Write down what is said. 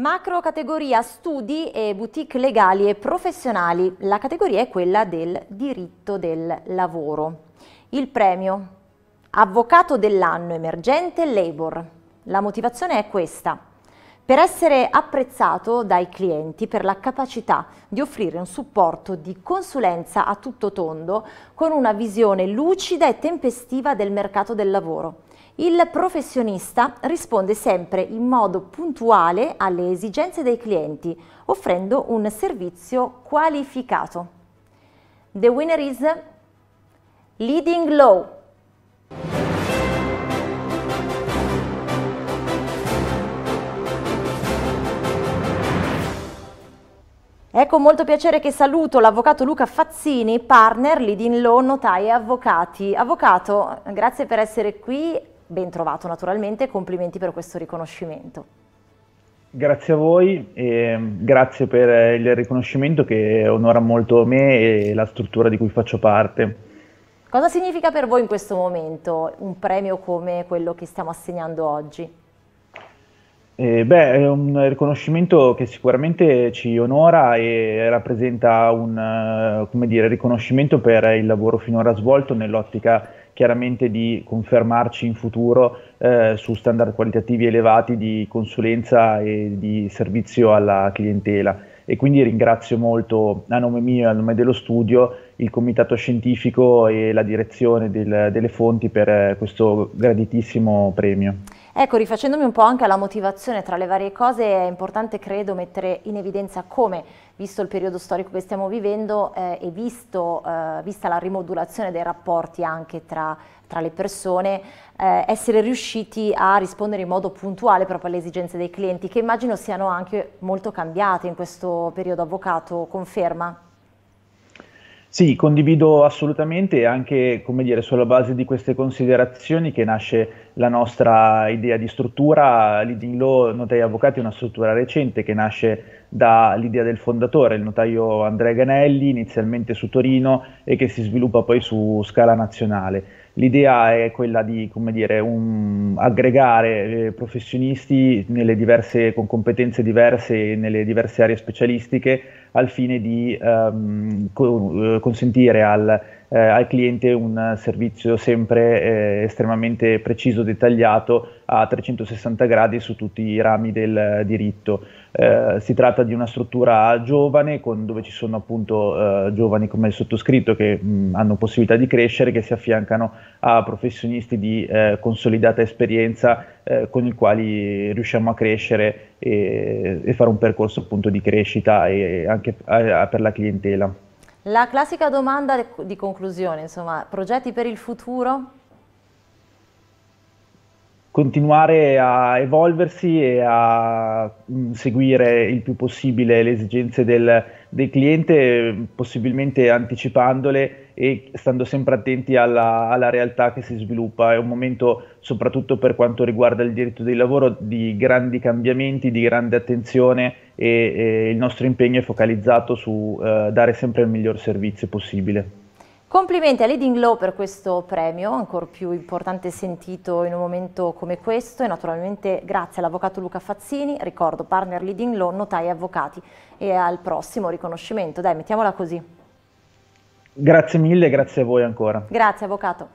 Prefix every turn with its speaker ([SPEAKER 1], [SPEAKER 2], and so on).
[SPEAKER 1] Macro categoria studi e boutique legali e professionali. La categoria è quella del diritto del lavoro. Il premio Avvocato dell'anno emergente Labor. La motivazione è questa. Per essere apprezzato dai clienti per la capacità di offrire un supporto di consulenza a tutto tondo con una visione lucida e tempestiva del mercato del lavoro il professionista risponde sempre in modo puntuale alle esigenze dei clienti, offrendo un servizio qualificato. The winner is Leading Low. È con molto piacere che saluto l'avvocato Luca Fazzini, partner Leading Law Notai e Avvocati. Avvocato, grazie per essere qui ben trovato naturalmente, complimenti per questo riconoscimento.
[SPEAKER 2] Grazie a voi e grazie per il riconoscimento che onora molto me e la struttura di cui faccio parte.
[SPEAKER 1] Cosa significa per voi in questo momento un premio come quello che stiamo assegnando oggi?
[SPEAKER 2] Eh, beh, è un riconoscimento che sicuramente ci onora e rappresenta un dire, riconoscimento per il lavoro finora svolto nell'ottica chiaramente di confermarci in futuro eh, su standard qualitativi elevati di consulenza e di servizio alla clientela e quindi ringrazio molto a nome mio e a nome dello studio il comitato scientifico e la direzione del, delle fonti per eh, questo graditissimo premio.
[SPEAKER 1] Ecco, rifacendomi un po' anche alla motivazione tra le varie cose, è importante credo mettere in evidenza come, visto il periodo storico che stiamo vivendo eh, e visto, eh, vista la rimodulazione dei rapporti anche tra, tra le persone, eh, essere riusciti a rispondere in modo puntuale proprio alle esigenze dei clienti, che immagino siano anche molto cambiate in questo periodo. Avvocato, conferma?
[SPEAKER 2] Sì, condivido assolutamente e anche come dire, sulla base di queste considerazioni che nasce la nostra idea di struttura. Leading Law Notai Avvocati è una struttura recente che nasce dall'idea del fondatore, il notaio Andrea Ganelli, inizialmente su Torino e che si sviluppa poi su scala nazionale. L'idea è quella di dire, un, aggregare eh, professionisti diverse, con competenze diverse nelle diverse aree specialistiche al fine di ehm, co- eh, consentire al, eh, al, cliente un servizio sempre eh, estremamente preciso, dettagliato a 360 gradi su tutti i rami del diritto. Eh, si tratta di una struttura giovane con, dove ci sono appunto eh, giovani come il sottoscritto che mh, hanno possibilità di crescere, che si affiancano a professionisti di eh, consolidata esperienza con i quali riusciamo a crescere e, e, fare un percorso appunto di crescita e anche a, a, per la clientela.
[SPEAKER 1] La classica domanda di conclusione, insomma, progetti per il futuro?
[SPEAKER 2] Continuare a evolversi e a mh, mm, seguire il più possibile le esigenze del, del, cliente, possibilmente anticipandole e stando sempre attenti alla, alla, realtà che si sviluppa. È un momento, soprattutto per quanto riguarda il diritto del lavoro, di grandi cambiamenti, di grande attenzione e, e il nostro impegno è focalizzato su eh, dare sempre il miglior servizio possibile.
[SPEAKER 1] Complimenti a Leading Law per questo premio, ancora più importante e sentito in un momento come questo e naturalmente grazie all'avvocato Luca Fazzini, ricordo partner Leading Law, notai e avvocati e al prossimo riconoscimento, dai mettiamola così.
[SPEAKER 2] Grazie mille, grazie a voi ancora.
[SPEAKER 1] Grazie avvocato.